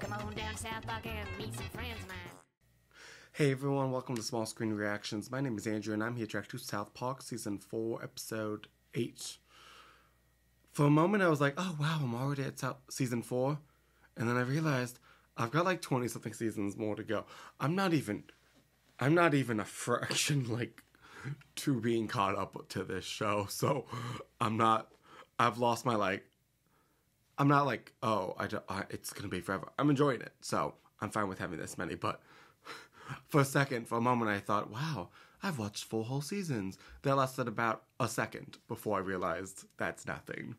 Come on down South Park and meet some friends of mine. Hey everyone, welcome to Small Screen Reactions. My name is Andrew and I'm here to react to South Park Season 4, Episode 8. For a moment I was like, oh wow, I'm already at South- Season 4. And then I realized I've got like 20 something seasons more to go. I'm not even, I'm not even a fraction like to being caught up to this show. So I'm not, I've lost my like, I'm not like, oh, I, don't- I it's gonna be forever. I'm enjoying it, so I'm fine with having this many. But for a second, for a moment, I thought, wow, I've watched four whole seasons. That lasted about a second before I realized that's nothing.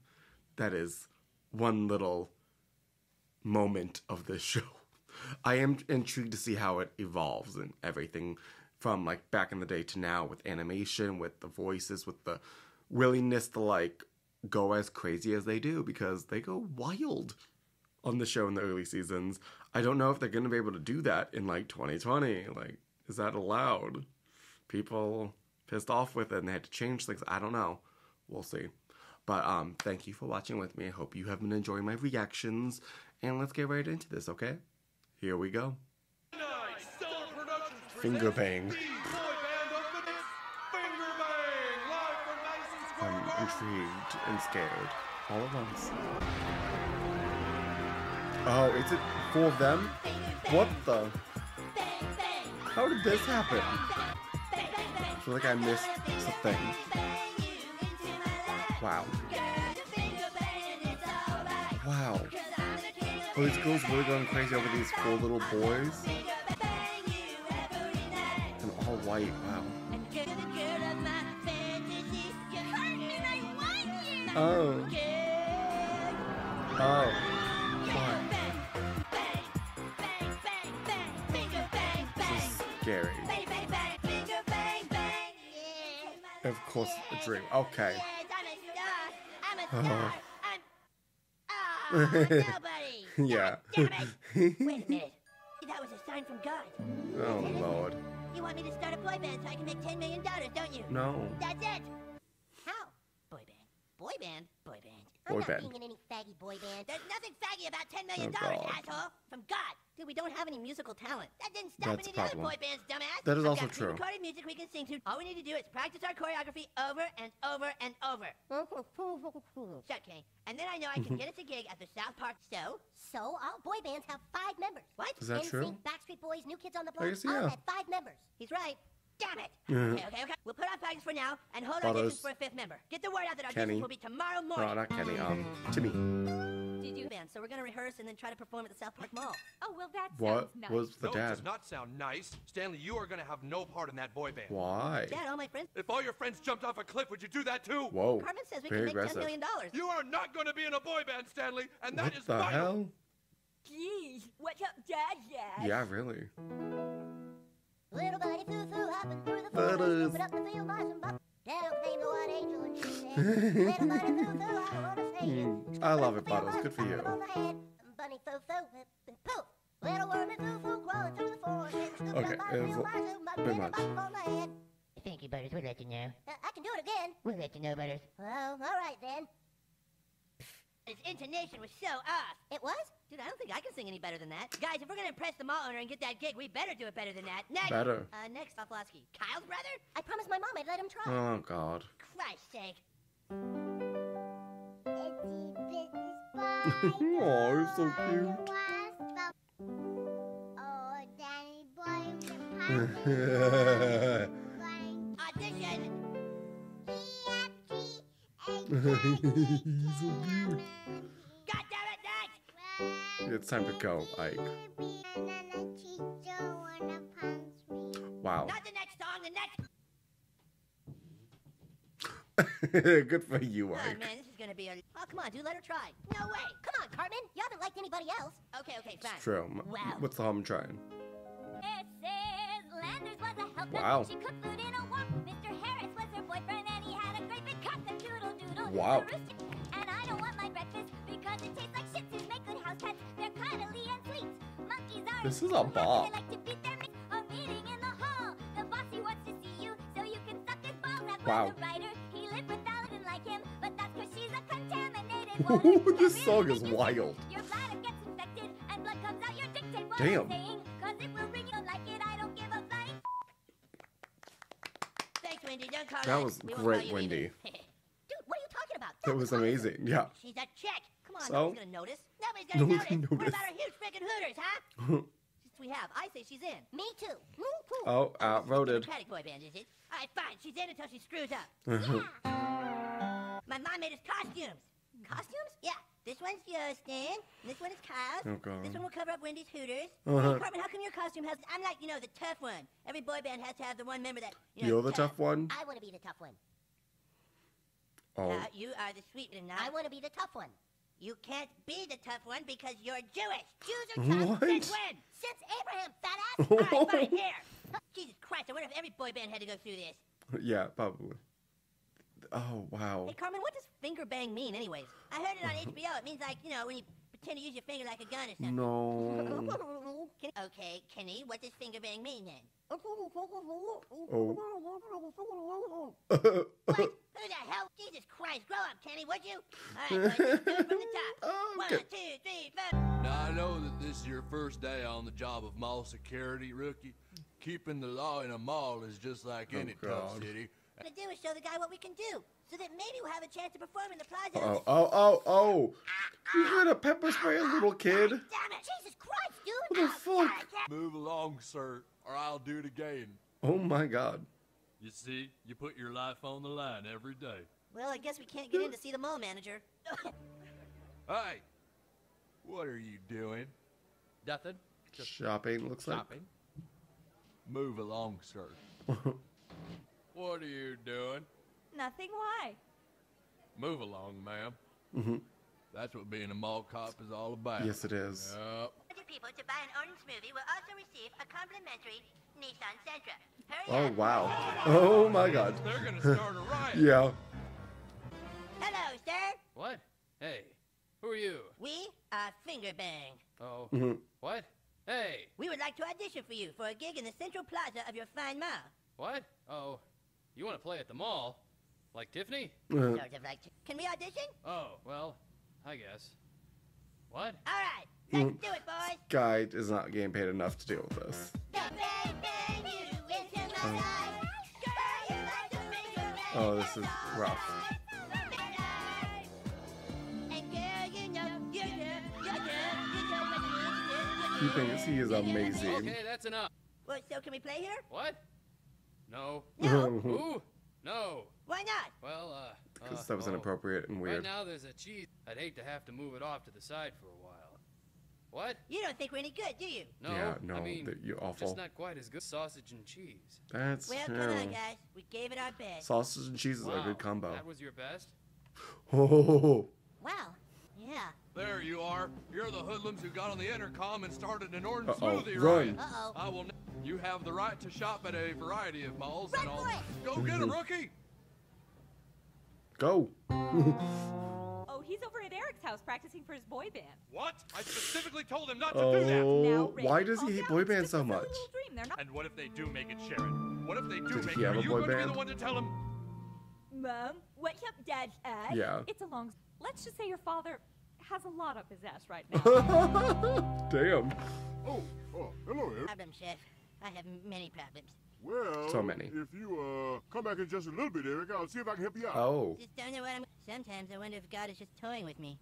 That is one little moment of this show. I am intrigued to see how it evolves and everything from like back in the day to now with animation, with the voices, with the willingness to like go as crazy as they do because they go wild on the show in the early seasons. I don't know if they're going to be able to do that in like 2020. Like, is that allowed? People pissed off with it and they had to change things. I don't know. We'll see. But um, thank you for watching with me. I hope you have been enjoying my reactions. And let's get right into this, okay? Here we go. Finger bang. presents the boy band of minutes, Finger Bang, live from Madison Square I'm Garden. Intrigued and scared all at once. Oh, is it four of them? What the? How did this happen? I feel like I missed something. Wow. Wow. Oh, these girls really going crazy over these four little boys? And all white, wow. Oh. Oh. What? This is scary. Of course, a dream. Okay. I'm a star. I'm. Oh, nobody. Yeah. Damn it. Wait a minute. That was a sign from God. Oh, Lord. You want me to start a boy band so I can make $10 million, don't you? No. That's it. Boy band. Boy band? Band. Boy I'm not band. being in any faggy boy band. There's nothing faggy about $10 million, Oh, asshole. From God. Dude, we don't have any musical talent. That didn't stop That's any of the other boy bands, dumbass. That is I've also got true. pre-recorded music we can sing to. All we need to do is practice our choreography over and over and over. Shut, Kay. And then I know I can get us a gig at the South Park. So? So, all boy bands have five members. What? Is that NSYNC, true? Backstreet Boys, New Kids on the I Block, guess, all yeah. had five members. He's right. Damn it. Mhm. Okay, okay, okay. We'll put on practice for now and hold Butters. auditions for a fifth member. Get the word out that auditions Kenny. will be tomorrow No, morning. not Kenny. Um, Timmy. Did you band? So we're gonna rehearse and then try to perform at the South Park Mall. Oh, well, that What sounds nice. was the no, it does dad? not sound nice. Stanley, you are going to have no part in that boy band. Why? Dad, all my friends. If all your friends jumped off a cliff, would you do that too? Whoa. Cartman says we Very can make aggressive. ten million dollars. You are not going to be in a boy band, Stanley, and that What is the vital. hell? Geez, what's up, Dad? Dad? Yeah, really. Little buddy foo foo hopping through the Butters. forest, up the field by some buck. Down came the white angel and she said, Little buddy foo foo, I don't understand. I love it, Butters. Good for you. On the head. Bunny foo foo, whip, whip, poof. Little wormy foo foo crawling through the forest, getting scooped Okay, up by it the was field by some buck. Big much. bump on the head. Thank you, Butters. We'll let you know. Uh, I can do it again. We'll let you know, Butters. Well, all right then. His intonation was so off. It was? Dude, I don't think I can sing any better than that. Guys, if we're gonna impress the mall owner and get that gig, we better do it better than that. Next. Better. Uh, next, Broflovski. Kyle's brother? I promised my mom I'd let him try. Oh, God. Christ's sake. Itsy business Oh, you're so cute. Oh, Danny boy, He's so cute. God damn it, next. It's time to go, Ike. Wow. Not the next song, the next. Good for you, Oh, Ike. man, this is gonna be a. Oh, come on, dude, let her try. No way. Come on, Cartman. You haven't liked anybody else. Okay, okay, fine. True. M- Wow. What's the hum trying? It Landers was a helper. Wow. Wow. And I don't want my breakfast because it tastes like shit. These make good house pets. They're cuddly and sweet. Monkeys are. This is a bop. They like to beat their mates. A meeting in the hall. The bossy wants to see you so you can suck his balls. That Wow. was a writer. He lived with Aladdin like him, but that's 'cause she's a contaminated this song is wild. Your bladder gets infected and blood comes out your dick tape. What Damn. I'm saying, cause it will ring you like it. I don't give a flying. Thanks, Wendy. Don't call That was great, call you Wendy. either. Dude, what are you talking about? That was amazing. Yeah. She's a chick. Come on, So? no one's gonna notice. Nobody's gonna Nobody notice. What about our huge freaking hooters, huh? Since we have, I say she's in. Me too. Me too. Oh, outvoted. Democratic boy band, is it? All right, fine. She's in until she screws up. Uh-huh. My mom made us costumes. Costumes? Yeah. This one's yours, Stan. This one is Kyle's. Oh, God. This one will cover up Wendy's hooters. Uh-huh. Hey, Cartman, how come your costume has... I'm like, you know, the tough one. Every boy band has to have the one member that... You know, You're the tough one? I want to be the tough one. Oh. Uh, you are the sweet one now. I want to be the tough one. You can't be the tough one because you're Jewish. Jews are tough. What? Since when? Since Abraham, fat ass. All right, fine, here. Jesus Christ, I wonder if every boy band had to go through this. Yeah, probably. Oh, wow. Hey, Cartman, what does finger bang mean, anyways? I heard it on HBO. It means like, you know, when you pretend to use your finger like a gun or something. No. Can, okay, Kenny, what does finger bang mean then? Oh. What? Who the hell? Jesus Christ, grow up, Kenny, would you? All right, boys, let's do it from the top. Oh, One, Okay. two, three, four. Now, I know that this is your first day on the job of mall security, rookie. Keeping the law in a mall is just like Oh, any tough city. What to do is show the guy what we can do, so that maybe we'll have a chance to perform in the plaza. Oh, oh, oh, oh. You're gonna pepper spray a little oh, kid? Damn it! Jesus Christ, dude. What the Oh, fuck? I Move along, sir, or I'll do it again. Oh my god. You see, you put your life on the line every day. Well, I guess we can't get in to see the mall manager. Hey, what are you doing? Nothing. Just Shopping looks like. shopping. Move along, sir. what are you doing? Nothing. Why? Move along, ma'am. Mhm. That's what being a mall cop is all about. Yes, it is. Yep. Hundred people to buy an orange smoothie will also receive a complimentary Nissan Sentra. Hurry Oh up. wow. Oh my god. They're gonna start a riot. Yeah. Hello, sir. What? Hey, who are you? We are Finger Bang. Oh, Mhm. what? Hey, We would like to audition for you for a gig in the central plaza of your fine mall. what? Oh, you want to play at the mall? Like Tiffany? Uh, Sort of like. Can we audition? Oh, well, I guess. What? All right. Let's Mm. do it, boys. Guy is not getting paid enough to deal with this. Bang, bang you into my life. Girl, you like to finger bang Oh, this is rough. He thinks he is amazing. Okay, that's enough. Well, so can we play here? What? No. No. Who? No. Why not? Well, uh. Because uh, that was oh. inappropriate and weird. Right weird. now there's a cheese. I'd hate to have to move it off to the side for a while. What? You don't think we're any good, do you? No. Yeah, no, I mean, that you're awful. just not quite as good. Sausage and cheese. That's Well, come true. on, guys. We gave it our best. Sausage and cheese is a good combo. That was your best? Oh, Wow. Yeah. There you are. You're the hoodlums who got on the intercom and started an orange Uh-oh. smoothie Run. riot. Uh-oh. I will. N- you have the right to shop at a variety of malls Run and all. for it. Go get him, rookie. go. Oh, he's over at Eric's house practicing for his boy band. What? I specifically told him not to do that. Oh, Now, why does he calm hate down. boy It's bands so much? dream. Not. And what if they do make it, Sharon? What if they do Did make it? have Are you boy going to be the one to tell him? Mom, what's up, Dad's ass? Uh, yeah. It's a long. Let's just say your father has a lot up his ass right now. Damn. Oh, oh, hello, Eric. Problem, Chef. I have many problems. Well, So many. If you uh come back in just a little bit, Eric, I'll see if I can help you out. Oh. Just don't know what I'm. Sometimes I wonder if God is just toying with me.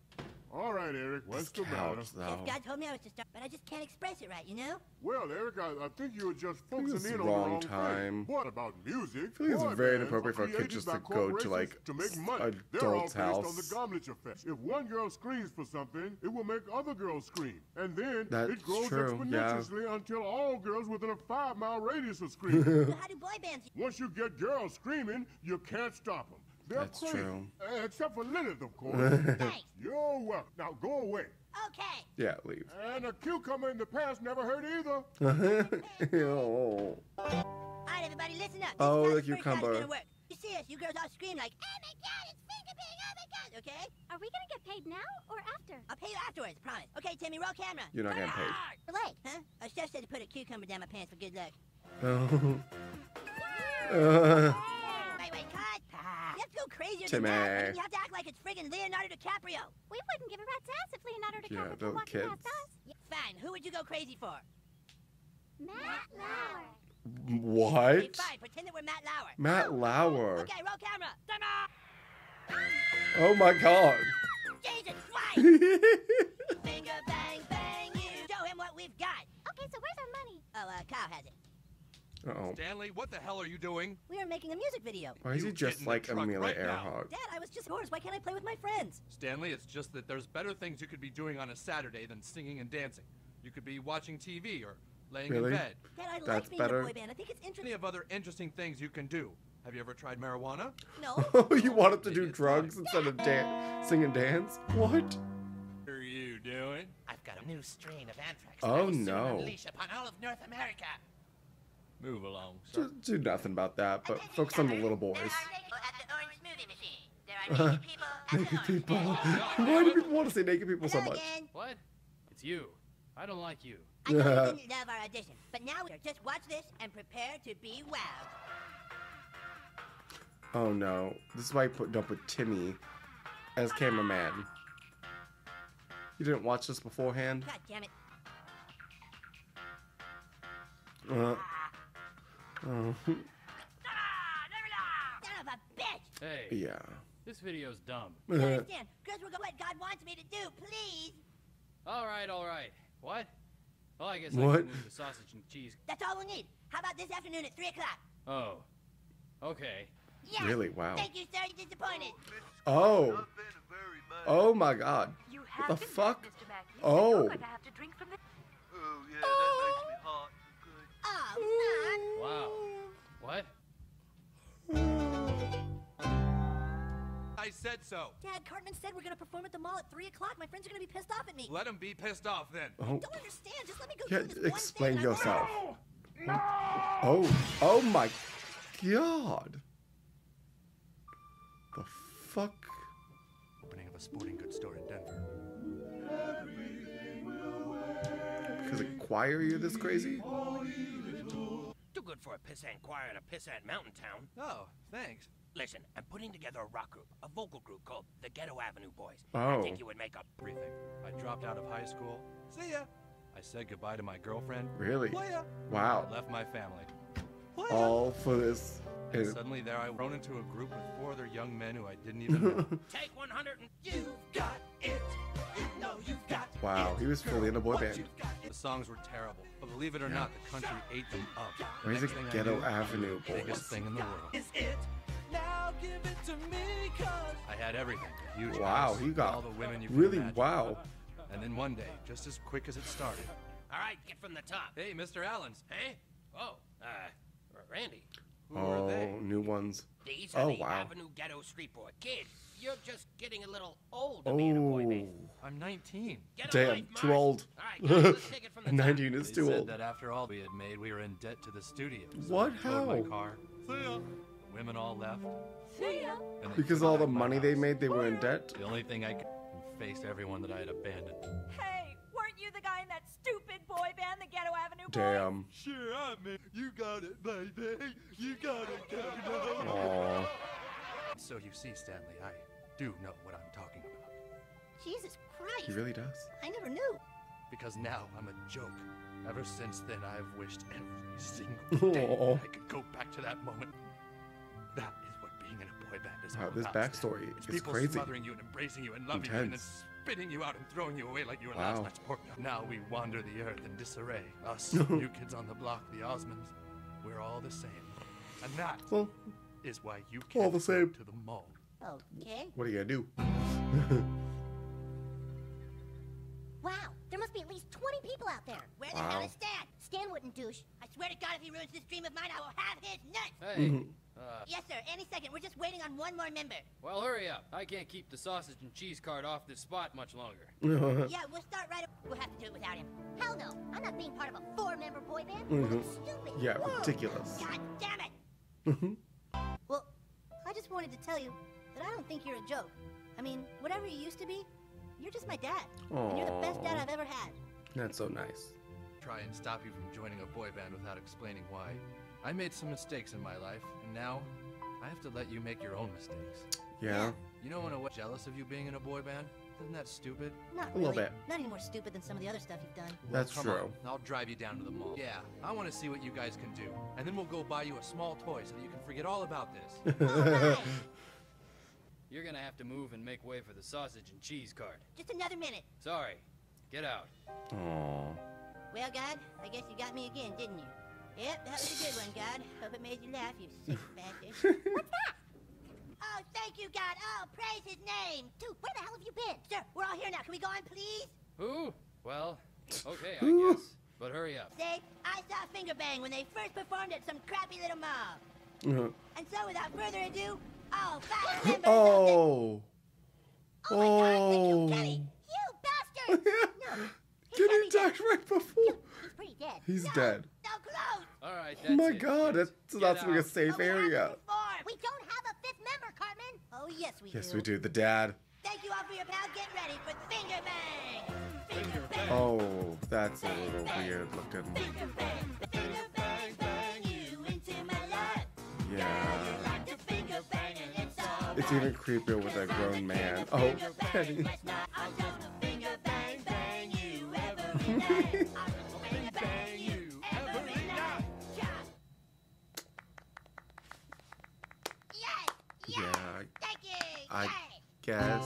All right, Eric. What's the matter? Couch, though. If God told me I was to start, but I just can't express it right, you know? Well, Eric, I, I think you were just focusing in on the wrong wrong time. thing. What about music? I feel like it's Boy very inappropriate for a kid just to go to, like, to make money. They're all adult's based on the Gomlitz effect. If one girl screams for something, it will make other girls scream, and then That's it grows true, yeah. exponentially until all girls within a five-mile radius are screaming. So how do boy bands? Once you get girls screaming, you can't stop them. They're That's crazy. true. Uh, except for Lilith, of course. Thanks. You're welcome. Now go away. Okay. Yeah, leave. And a cucumber in the past never hurt either. oh. All right, everybody, listen up. This Oh, is how the the first round is cucumber. You see us, you girls all scream like, "Oh my God, it's finger bang! Oh my God!" Okay? Are we gonna get paid now or after? I'll pay you afterwards, promise. Okay, Timmy, roll camera. You're not getting paid. Your leg, huh? A chef said to put a cucumber down my pants for good luck. Oh. Uh, Wait, wait, cut. You have to go crazy. Crazier Timmy. than that. I mean, you have to act like it's friggin' Leonardo DiCaprio. We wouldn't give a rat's ass if Leonardo DiCaprio they're walked kids. past us. Yeah, fine. Who would you go crazy for? Matt Lauer. Okay, What? fine. Pretend that we're Matt Lauer. Matt Lauer. Okay, roll camera. Oh my god. Jesus Christ! Finger bang bang you. Show him what we've got. Okay, so where's our money? Oh, uh, Kyle has it. Uh-oh. Stanley, what the hell are you doing? We are making a music video. Why is You he just like truck Amelia right now. Earhart? Dad, I was just yours. Why can't I play with my friends? Stanley, it's just that there's better things you could be doing on a Saturday than singing and dancing. You could be watching TV or laying Really? in bed. Dad, I That's like being better. in a boy band. I think it's Plenty interesting. of other interesting things you can do. Have you ever tried marijuana? No. Oh, you want him to do Maybe it's drugs time. instead of dan- sing and dance? What? What are you doing? I've got a new strain of anthrax. Oh, that I will soon no. Unleash upon all of North America. Move along, sir. Just do nothing about that, but focus on the little boys. Naked people at the orange smoothie machine. There are naked people at the Naked orange people. smoothie Why do people want to say naked people so much? again. What? It's you. I don't like you. I know you didn't love our audition, but now we're just watch this and prepare to be wowed. Oh no. This is why I put up with Timmy as cameraman. You didn't watch this beforehand? God damn it. Uh, oh, Son of a bitch! Hey, yeah. this video's dumb. You understand? Because we're what God wants me to do, please. All right, all right. What? Well, I guess I What? can move the sausage and cheese. That's all we'll need. How about this afternoon at 3 o'clock? Oh, okay. Yes. Really? Wow. Thank you, sorry disappointed. Oh. Oh. oh my god. You What the been fuck? Mr. Mackey. Oh. You're have to drink from the... Oh, yeah, that Oh, hmm. Wow. What? I said so. Dad, Cartman said we're going to perform at the mall at 3 o'clock. My friends are going to be pissed off at me. Let him be pissed off then. Oh. Don't understand. Just let me go Yeah, through this one explain thing. and I yourself. Oh. Oh my god. The fuck? Opening of a sporting goods store in Denver. Because a choir you're this crazy? Too good for a pissant choir in a pissant mountain town. Oh, thanks. Listen, I'm putting together a rock group, a vocal group called the Ghetto Avenue Boys. Oh. I think you would make a Everything. I dropped out of high school. See ya. I said goodbye to my girlfriend. Really? Playa. Wow. I left my family. All for this. And And- suddenly there I thrown into a group with four other young men who I didn't even know. Take 100 and you've got it. You know you've got Wow, he was fully in a boy band. The songs were terrible, but believe it or not, the country ate them up. The Why is next it Ghetto knew, Avenue biggest Boys? thing in the world. is it. Now give it to me, cause I had everything. A huge Wow, house, he got all the women you really imagine. wow. And then one day, just as quick as it started, All right, get from the top. hey, Mr. Allens, Hey? Oh, uh, Randy. who are they? Oh, new ones. These are Oh, the wow. Avenue Ghetto Street Boy. Kid, you're just getting a little old to be in a boy band. Oh, I'm 19. Get damn, life, too old. All right, guys, let's take it from the 19 is They too said old. that after all we had made, we were in debt to the studios. What? I towed my How? car. The women all left. See ya. and Because all the back my money they made, they were in debt? The only thing I could and faced everyone that I had abandoned. Hey, weren't you the guy in that stupid boy band, the Ghetto Avenue Boys? Damn. Sure, I mean, you got it, baby. You got it, Ghetto. Aw. So you see, Stanley, I do know what I'm talking about. Jesus Christ. He really does. I never knew. Because now I'm a joke. Ever since then, I've wished every single day Aw. I could go back to that moment. That is what being in a boy band is Wow, all this about, backstory It's is people crazy. smothering you and embracing you and loving you and then Intense. spitting you out and throwing you away like you were Wow. last night's pork. Now we wander the earth in disarray. Us, new kids on the block, the Osmonds, we're all the same. And that is Well, why you all can't the go same. to the mall. Okay. What are you gonna do? Wow, there must be at least 20 people out there. Where the Wow. hell is Stan? Stan wouldn't douche. I swear to God, if he ruins this dream of mine, I will have his nuts. Hey, Mm-hmm. uh, Yes, sir. Any second. We're just waiting on one more member. well, hurry up. I can't keep the sausage and cheese cart off this spot much longer. Yeah, we'll start right. Up. We'll have to do it without him. Hell no, I'm not being part of a four-member boy band. Mhm. Stupid. Yeah, Whoa. ridiculous. God damn it! Well, I just wanted to tell you that I don't think you're a joke. I mean, whatever you used to be, you're just my dad. And you're the best dad I've ever had. That's so nice. Try and stop you from joining a boy band without explaining why. I made some mistakes in my life, and now I have to let you make your own mistakes. Yeah. You know when I was jealous of you being in a boy band? Isn't that stupid? Not A little bit. Not any more stupid than some of the other stuff you've done. That's Come true. on, I'll drive you down to the mall. Yeah, I want to see what you guys can do. And then we'll go buy you a small toy so that you can forget all about this. You're gonna have to move and make way for the sausage and cheese cart. Just another minute. Sorry. Get out. Aw. Well, God, I guess you got me again, didn't you? Yep, that was a good one, God. Hope it made you laugh, you sick bastard. What's that? Oh, thank you, God. Oh, praise his name. Dude, where the hell have you been? Sir, we're all here now. Can we go on, please? Who? Well, okay, I guess. But hurry up. Say, I saw Fingerbang when they first performed at some crappy little mall. Uh-huh. And so, without further ado, all five members Oh. Oh my God, you, Oh. Kenny. You bastard! no, Kenny died right before. he's pretty dead. He's no, dead. So close. All right, Oh that's my it, god, kids. that's, Get that's like a safe Oh, we have to area. We don't have a fifth member, Cartman. Oh, yes, we Yes, do. we do. The dad. Thank you all for your pal. Get ready for Finger Bang. Finger Bang. Oh, that's a little weird looking. Finger Bang. Finger Bang. Bang you into my life. Yeah. It's even creepier with a grown man. Oh, Penny. I just finger bang bang you every night. I just finger bang you every night. Yeah. Yes. Yes. Yeah, Thank you. I guess.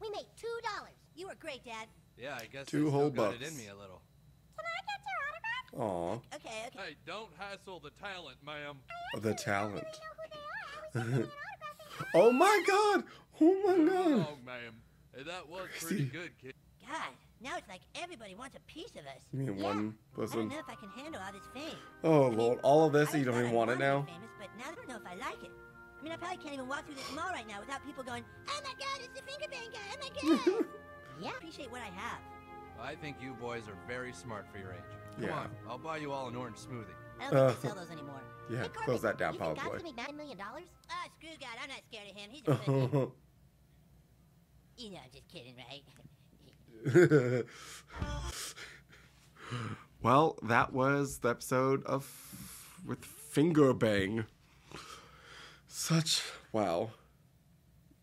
We made two dollars. You were great, Dad. Yeah, I guess Two whole still got it bucks. in me a little. Aw, Okay, okay. Hey, don't hassle the talent, ma'am. the talent. oh my god! Oh my god! Wrong, ma'am. Hey, that was pretty good, kid. God, now it's like everybody wants a piece of us. You mean yeah. one I don't know if I can handle all this fame. Oh lord, all of this, you don't even I want it wanted to now? be Famous, but now I don't know if I like it. I mean, I probably can't even walk through this mall right now without people going, "Oh my God, it's the finger bang guy! Oh my God!" yeah, I appreciate what I have. I think you boys are very smart for your age. Come Yeah. on, I'll buy you all an orange smoothie. I don't think Uh, they sell those anymore. Yeah, Hey, close that down, you think God's probably. gonna make nine million dollars? Ah, screw God. I'm not scared of him. He's a good man. You know, I'm just kidding, right? well, that was the episode of with Finger Bang. Such wow.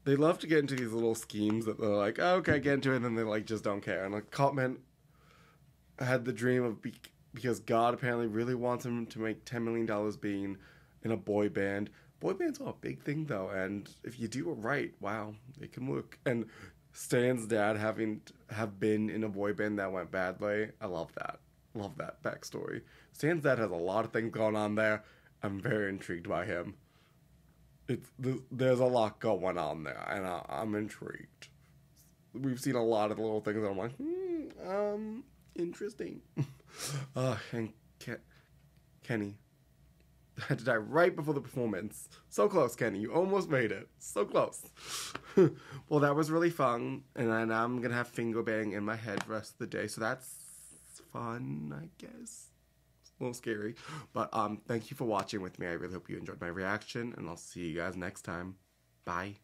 They love to get into these little schemes that they're like, oh, okay, get into it, and then they like just don't care. And like Cartman had the dream of be- because God apparently really wants him to make ten million dollars being in a boy band. Boy bands are a big thing though, and if you do it right, wow, it can work. And Stan's dad having have been in a boy band that went badly, I love that. Love that backstory. Stan's dad has a lot of things going on there. I'm very intrigued by him. It's there's a lot going on there, and I, I'm intrigued. We've seen a lot of little things that I'm like, hmm, um, interesting. uh, and Ke- Kenny had to die right before the performance. So close, Kenny. You almost made it. So close. well, that was really fun, and then I'm gonna have finger bang in my head for the rest of the day. So that's fun, I guess. It's a little scary, but um, thank you for watching with me. I really hope you enjoyed my reaction, and I'll see you guys next time. Bye.